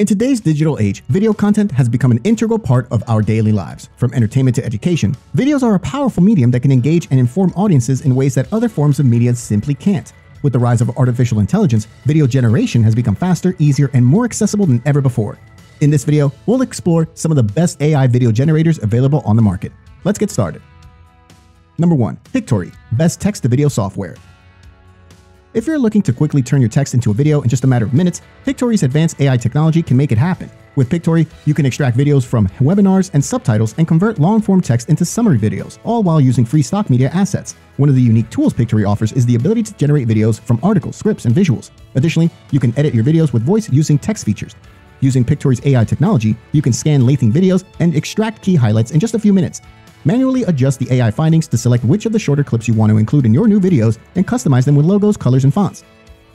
In today's digital age, video content has become an integral part of our daily lives. From entertainment to education, videos are a powerful medium that can engage and inform audiences in ways that other forms of media simply can't. With the rise of artificial intelligence, video generation has become faster, easier, and more accessible than ever before. In this video, we'll explore some of the best AI video generators available on the market. Let's get started. Number 1. Pictory, best text to video software. If you're looking to quickly turn your text into a video in just a matter of minutes, Pictory's advanced AI technology can make it happen. With Pictory, you can extract videos from webinars and subtitles and convert long-form text into summary videos, all while using free stock media assets. One of the unique tools Pictory offers is the ability to generate videos from articles, scripts, and visuals. Additionally, you can edit your videos with voice using text features. Using Pictory's AI technology, you can scan lengthy videos and extract key highlights in just a few minutes. Manually adjust the AI findings to select which of the shorter clips you want to include in your new videos and customize them with logos, colors, and fonts.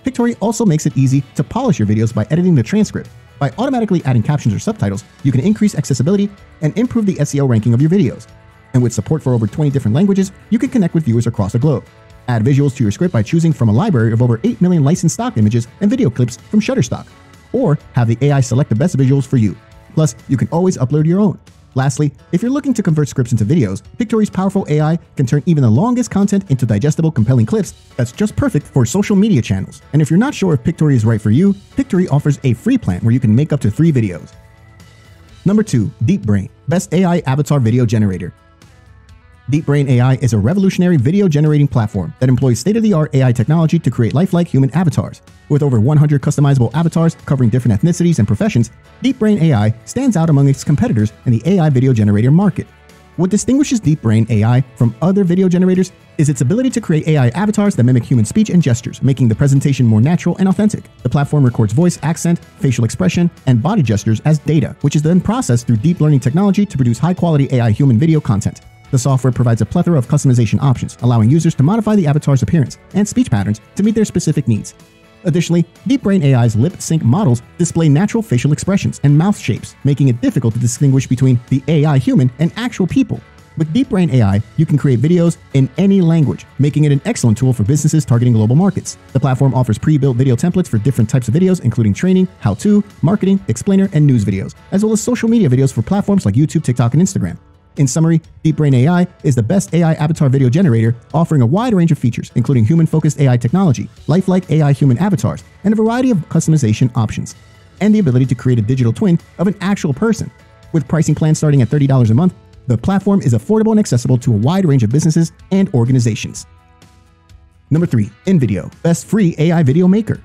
Pictory also makes it easy to polish your videos by editing the transcript. By automatically adding captions or subtitles, you can increase accessibility and improve the SEO ranking of your videos. And with support for over 20 different languages, you can connect with viewers across the globe. Add visuals to your script by choosing from a library of over 8 million licensed stock images and video clips from Shutterstock. Or have the AI select the best visuals for you. Plus, you can always upload your own. Lastly, if you're looking to convert scripts into videos, Pictory's powerful AI can turn even the longest content into digestible, compelling clips that's just perfect for social media channels. And if you're not sure if Pictory is right for you, Pictory offers a free plan where you can make up to three videos. Number 2. DeepBrain, best AI avatar video generator. DeepBrain AI is a revolutionary video generating platform that employs state of the art AI technology to create lifelike human avatars. With over 100 customizable avatars covering different ethnicities and professions, DeepBrain AI stands out among its competitors in the AI video generator market. What distinguishes DeepBrain AI from other video generators is its ability to create AI avatars that mimic human speech and gestures, making the presentation more natural and authentic. The platform records voice, accent, facial expression, and body gestures as data, which is then processed through deep learning technology to produce high quality AI human video content. The software provides a plethora of customization options, allowing users to modify the avatar's appearance and speech patterns to meet their specific needs. Additionally, DeepBrain AI's lip sync models display natural facial expressions and mouth shapes, making it difficult to distinguish between the AI human and actual people. With DeepBrain AI, you can create videos in any language, making it an excellent tool for businesses targeting global markets. The platform offers pre-built video templates for different types of videos, including training, how-to, marketing, explainer, and news videos, as well as social media videos for platforms like YouTube, TikTok, and Instagram. In summary, DeepBrain AI is the best AI avatar video generator, offering a wide range of features, including human-focused AI technology, lifelike AI human avatars, and a variety of customization options, and the ability to create a digital twin of an actual person. With pricing plans starting at $30 a month, the platform is affordable and accessible to a wide range of businesses and organizations. Number 3. InVideo, best free AI video maker.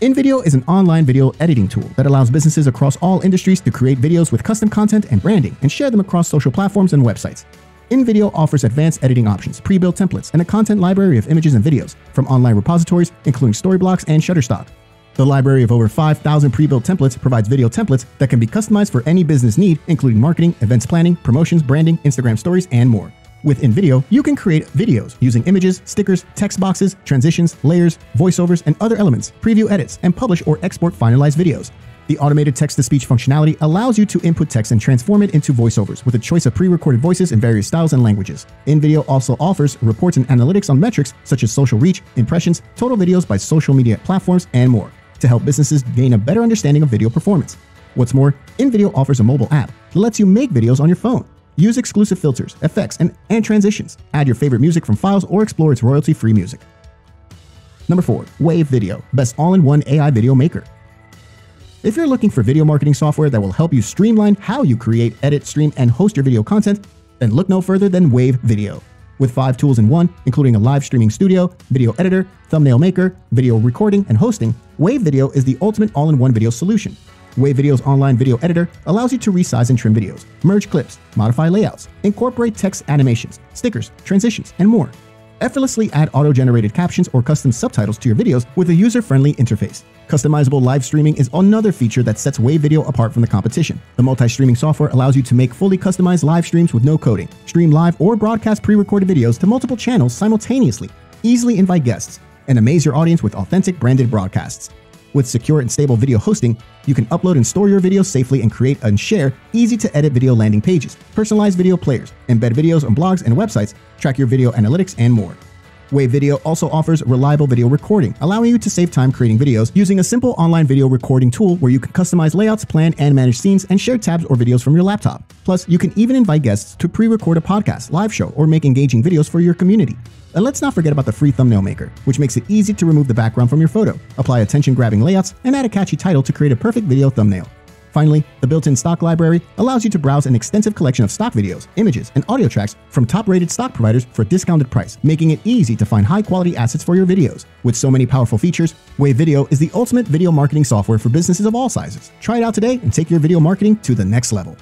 InVideo is an online video editing tool that allows businesses across all industries to create videos with custom content and branding and share them across social platforms and websites. InVideo offers advanced editing options, pre-built templates, and a content library of images and videos from online repositories including Storyblocks and Shutterstock. The library of over 5,000 pre-built templates provides video templates that can be customized for any business need, including marketing, events planning, promotions, branding, Instagram stories, and more. With InVideo, you can create videos using images, stickers, text boxes, transitions, layers, voiceovers, and other elements, preview edits, and publish or export finalized videos. The automated text-to-speech functionality allows you to input text and transform it into voiceovers with a choice of pre-recorded voices in various styles and languages. InVideo also offers reports and analytics on metrics such as social reach, impressions, total videos by social media platforms, and more to help businesses gain a better understanding of video performance. What's more, InVideo offers a mobile app that lets you make videos on your phone. Use exclusive filters, effects, and, and transitions. Add your favorite music from files or explore its royalty-free music. Number 4. Wave Video, best all-in-one AI video maker. If you're looking for video marketing software that will help you streamline how you create, edit, stream, and host your video content, then look no further than Wave Video. With five tools in one, including a live streaming studio, video editor, thumbnail maker, video recording, and hosting, Wave Video is the ultimate all-in-one video solution. Wave Video's online video editor allows you to resize and trim videos, merge clips, modify layouts, incorporate text animations, stickers, transitions, and more. Effortlessly add auto-generated captions or custom subtitles to your videos with a user-friendly interface. Customizable live streaming is another feature that sets Wave Video apart from the competition. The multi-streaming software allows you to make fully customized live streams with no coding, stream live or broadcast pre-recorded videos to multiple channels simultaneously, easily invite guests, and amaze your audience with authentic branded broadcasts. With secure and stable video hosting, you can upload and store your videos safely and create and share easy to edit video landing pages, personalized video players, embed videos on blogs and websites, track your video analytics, and more. Wave Video also offers reliable video recording, allowing you to save time creating videos using a simple online video recording tool where you can customize layouts, plan and manage scenes, and share tabs or videos from your laptop. Plus, you can even invite guests to pre-record a podcast, live show, or make engaging videos for your community. And let's not forget about the free thumbnail maker, which makes it easy to remove the background from your photo, apply attention-grabbing layouts, and add a catchy title to create a perfect video thumbnail. Finally, the built-in stock library allows you to browse an extensive collection of stock videos, images, and audio tracks from top-rated stock providers for a discounted price, making it easy to find high-quality assets for your videos. With so many powerful features, Wave Video is the ultimate video marketing software for businesses of all sizes. Try it out today and take your video marketing to the next level.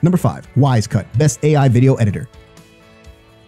Number 5. Wisecut, best AI video editor.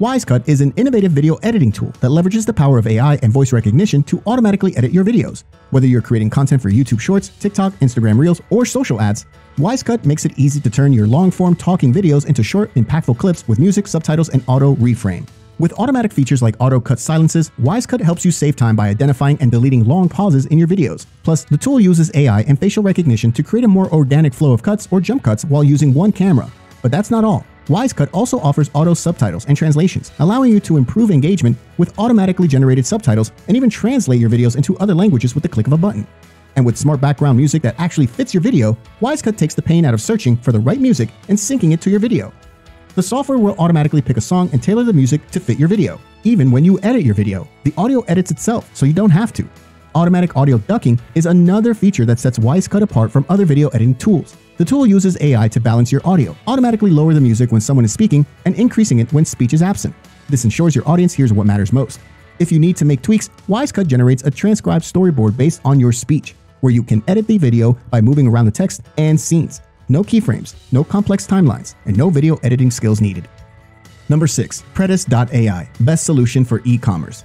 Wisecut is an innovative video editing tool that leverages the power of AI and voice recognition to automatically edit your videos. Whether you're creating content for YouTube Shorts, TikTok, Instagram Reels, or social ads, Wisecut makes it easy to turn your long-form talking videos into short, impactful clips with music, subtitles, and auto reframe. With automatic features like auto cut silences, Wisecut helps you save time by identifying and deleting long pauses in your videos. Plus, the tool uses AI and facial recognition to create a more organic flow of cuts or jump cuts while using one camera. But that's not all. Wisecut also offers auto subtitles and translations, allowing you to improve engagement with automatically generated subtitles and even translate your videos into other languages with the click of a button. And with smart background music that actually fits your video, Wisecut takes the pain out of searching for the right music and syncing it to your video. The software will automatically pick a song and tailor the music to fit your video. Even when you edit your video, the audio edits itself, so you don't have to. Automatic audio ducking is another feature that sets Wisecut apart from other video editing tools. The tool uses AI to balance your audio, automatically lower the music when someone is speaking, and increasing it when speech is absent. This ensures your audience hears what matters most. If you need to make tweaks, Wisecut generates a transcribed storyboard based on your speech, where you can edit the video by moving around the text and scenes. No keyframes, no complex timelines, and no video editing skills needed. Number 6. Predis.ai, best solution for e-commerce.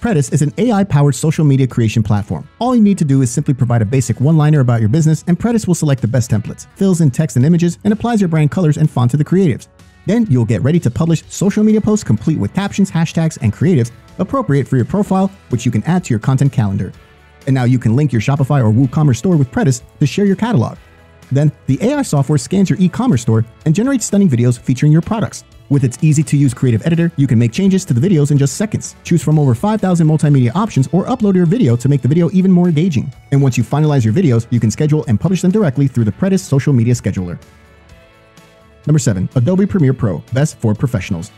Predis is an AI-powered social media creation platform. All you need to do is simply provide a basic one-liner about your business and Predis will select the best templates, fills in text and images, and applies your brand colors and font to the creatives. Then you'll get ready to publish social media posts complete with captions, hashtags, and creatives appropriate for your profile, which you can add to your content calendar. And now you can link your Shopify or WooCommerce store with Predis to share your catalog. Then, the AI software scans your e-commerce store and generates stunning videos featuring your products. With its easy-to-use creative editor, you can make changes to the videos in just seconds. Choose from over 5,000 multimedia options or upload your video to make the video even more engaging. And once you finalize your videos, you can schedule and publish them directly through the Predis social media scheduler. Number 7. Adobe Premiere Pro, best for professionals.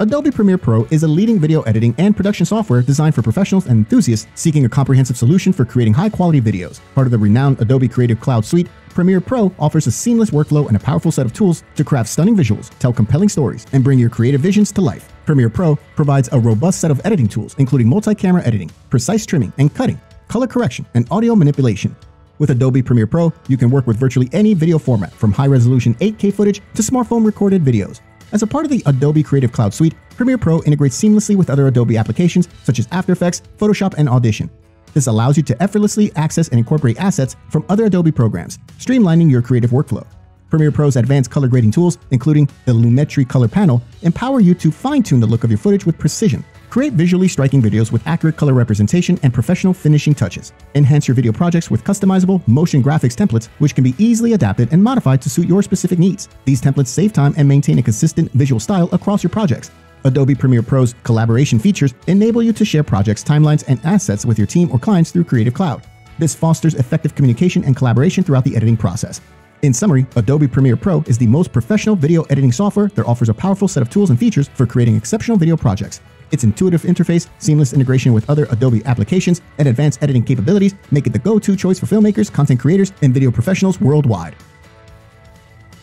Adobe Premiere Pro is a leading video editing and production software designed for professionals and enthusiasts seeking a comprehensive solution for creating high-quality videos. Part of the renowned Adobe Creative Cloud Suite, Premiere Pro offers a seamless workflow and a powerful set of tools to craft stunning visuals, tell compelling stories, and bring your creative visions to life. Premiere Pro provides a robust set of editing tools, including multi-camera editing, precise trimming and cutting, color correction, and audio manipulation. With Adobe Premiere Pro, you can work with virtually any video format, from high-resolution 8K footage to smartphone recorded videos. As a part of the Adobe Creative Cloud Suite, Premiere Pro integrates seamlessly with other Adobe applications such as After Effects, Photoshop, and Audition. This allows you to effortlessly access and incorporate assets from other Adobe programs, streamlining your creative workflow. Premiere Pro's advanced color grading tools, including the Lumetri color panel, empower you to fine-tune the look of your footage with precision, Create visually striking videos with accurate color representation and professional finishing touches. Enhance your video projects with customizable motion graphics templates, which can be easily adapted and modified to suit your specific needs. These templates save time and maintain a consistent visual style across your projects. Adobe Premiere Pro's collaboration features enable you to share projects, timelines, and assets with your team or clients through Creative Cloud. This fosters effective communication and collaboration throughout the editing process. In summary, Adobe Premiere Pro is the most professional video editing software that offers a powerful set of tools and features for creating exceptional video projects. Its intuitive interface, seamless integration with other Adobe applications, and advanced editing capabilities make it the go-to choice for filmmakers, content creators, and video professionals worldwide.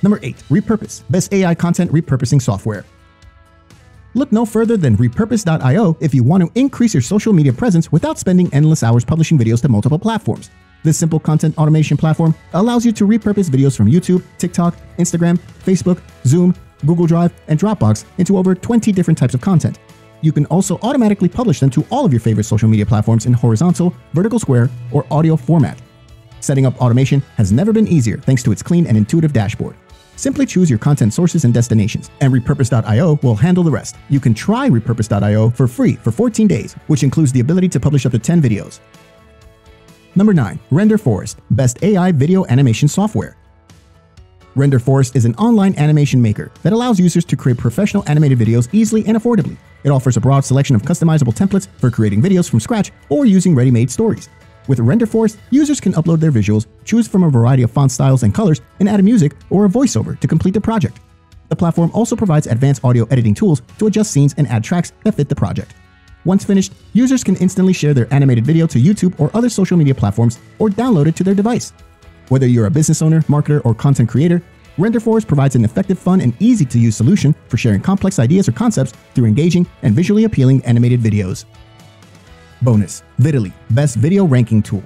Number 8. Repurpose, best AI content repurposing software. Look no further than Repurpose.io if you want to increase your social media presence without spending endless hours publishing videos to multiple platforms. This simple content automation platform allows you to repurpose videos from YouTube, TikTok, Instagram, Facebook, Zoom, Google Drive, and Dropbox into over 20 different types of content. You can also automatically publish them to all of your favorite social media platforms in horizontal, vertical square, or audio format. Setting up automation has never been easier thanks to its clean and intuitive dashboard. Simply choose your content sources and destinations, and Repurpose.io will handle the rest. You can try Repurpose.io for free for 14 days, which includes the ability to publish up to 10 videos. Number 9. Renderforest, best AI video animation software. Renderforest is an online animation maker that allows users to create professional animated videos easily and affordably. It offers a broad selection of customizable templates for creating videos from scratch or using ready-made stories. With Renderforest, users can upload their visuals, choose from a variety of font styles and colors, and add a music or a voiceover to complete the project. The platform also provides advanced audio editing tools to adjust scenes and add tracks that fit the project. Once finished, users can instantly share their animated video to YouTube or other social media platforms or download it to their device. Whether you're a business owner, marketer, or content creator, Renderforest provides an effective, fun, and easy to use solution for sharing complex ideas or concepts through engaging and visually appealing animated videos. Bonus Videly, Best Video Ranking Tool.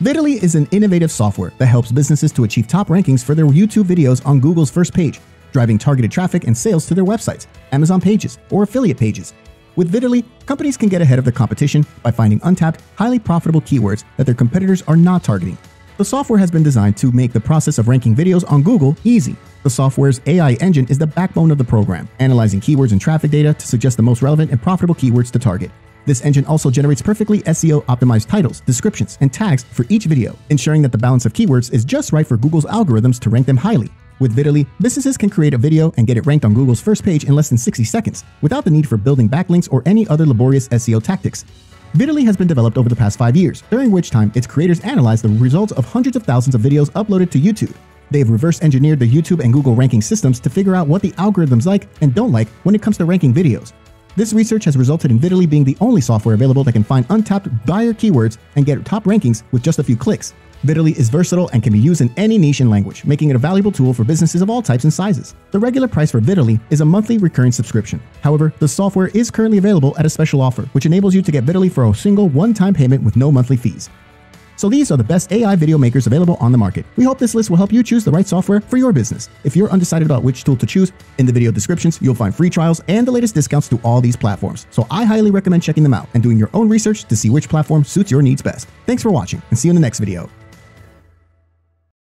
Videly is an innovative software that helps businesses to achieve top rankings for their YouTube videos on Google's first page, driving targeted traffic and sales to their websites, Amazon pages, or affiliate pages. With Videly, companies can get ahead of the competition by finding untapped, highly profitable keywords that their competitors are not targeting. The software has been designed to make the process of ranking videos on Google easy. The software's AI engine is the backbone of the program, analyzing keywords and traffic data to suggest the most relevant and profitable keywords to target. This engine also generates perfectly SEO optimized titles, descriptions, and tags for each video, ensuring that the balance of keywords is just right for Google's algorithms to rank them highly. With Videly, businesses can create a video and get it ranked on Google's first page in less than 60 seconds, without the need for building backlinks or any other laborious SEO tactics. Videly has been developed over the past five years, during which time its creators analyzed the results of hundreds of thousands of videos uploaded to YouTube. They've reverse engineered the YouTube and Google ranking systems to figure out what the algorithms like and don't like when it comes to ranking videos. This research has resulted in Videly being the only software available that can find untapped buyer keywords and get top rankings with just a few clicks. Videly is versatile and can be used in any niche and language, making it a valuable tool for businesses of all types and sizes. The regular price for Videly is a monthly recurring subscription. However, the software is currently available at a special offer, which enables you to get Vidily for a single one-time payment with no monthly fees. So these are the best AI video makers available on the market. We hope this list will help you choose the right software for your business. If you're undecided about which tool to choose, in the video descriptions, you'll find free trials and the latest discounts to all these platforms. So I highly recommend checking them out and doing your own research to see which platform suits your needs best. Thanks for watching and see you in the next video.